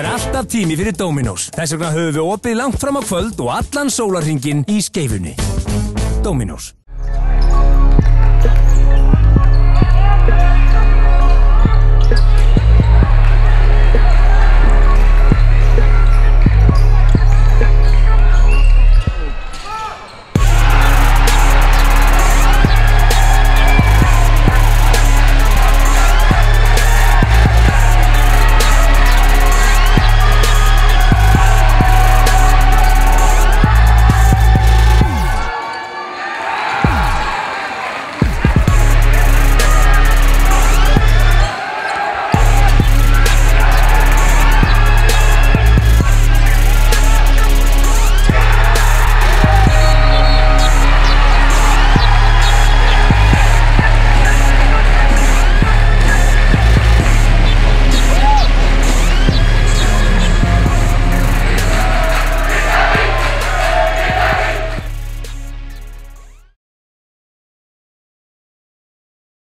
Það er alltaf tími fyrir Dominos. Þess vegna höfum við opið langt fram á kvöld og allan sólarringin í skeifunni. Dominos.